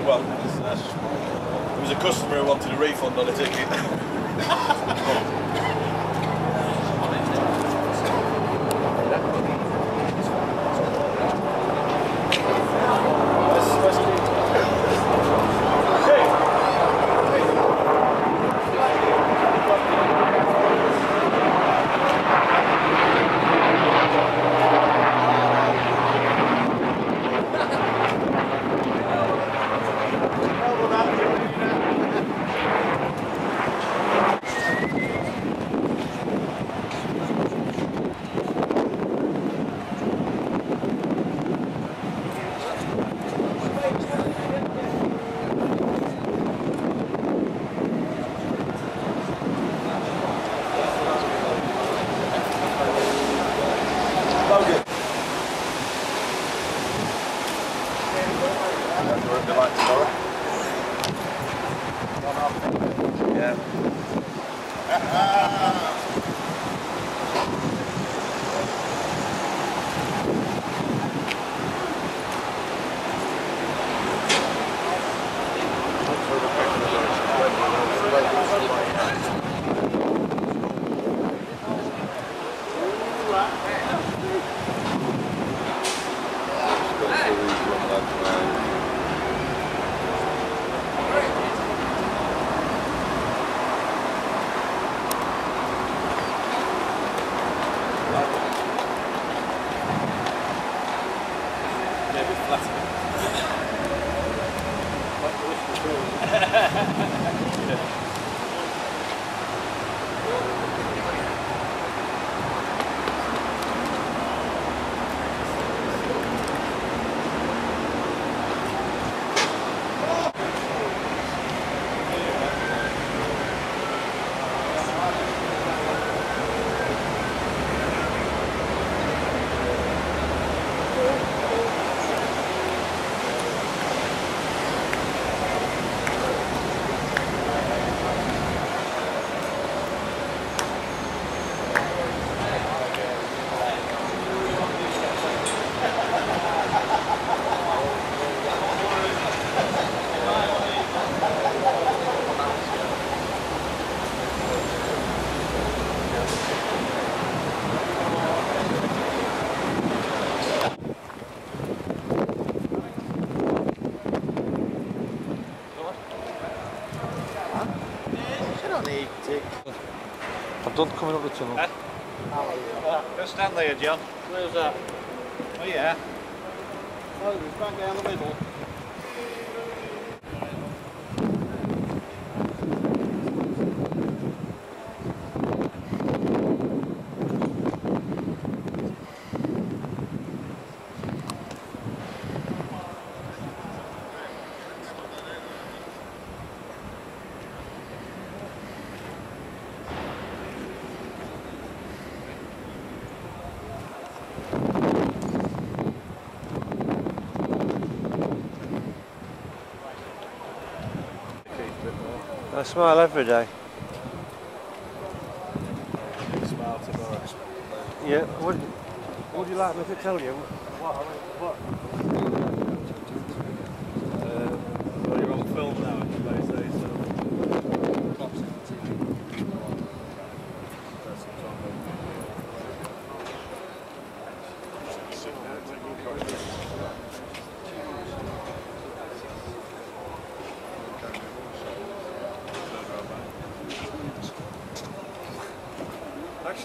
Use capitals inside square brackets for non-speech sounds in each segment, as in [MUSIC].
Well, there uh, was a customer who wanted a refund on a ticket. [LAUGHS] [LAUGHS] Yeah. Done coming up the tunnel. Eh? Just stand there, John. Where's that? Oh, yeah. Oh, it's back down the middle. I smile every day. Smile tomorrow. Yeah. Would, would you like me to tell you? What? What? Uh, well, you're on film now,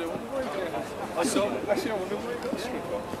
Actually, I wonder where he got I saw, actually, I wonder where he got script from.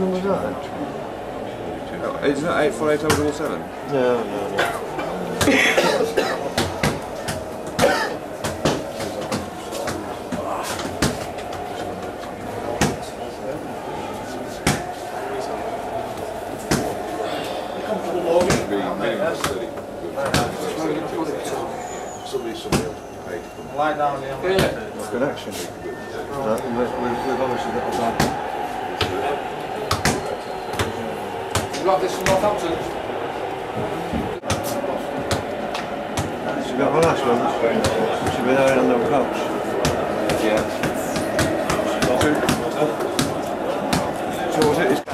What number was that? It's not 848077. No, no, no. Be minimum 30. 32. Somebody, somebody else paid to come. Lie down here. Good action. Right, we've, we've, we've obviously got a bad. You got this from Northampton? She got her last one. She'll be there on the couch. Yeah. So, so was it?